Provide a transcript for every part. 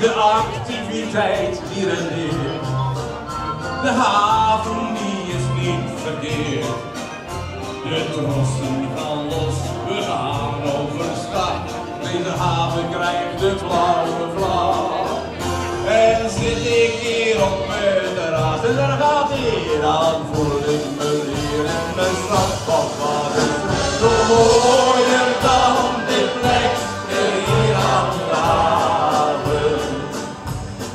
de activiteit die ligt. De haven die is niet verkeerd. De trossen gaan los, we gaan over stad. Deze haven krijgt de blauwe vlag. En zit ik hier op mijn terras en daar gaat hij, dan voel ik me hier in mijn stad. Wat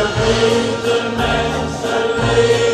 Master, lead the man.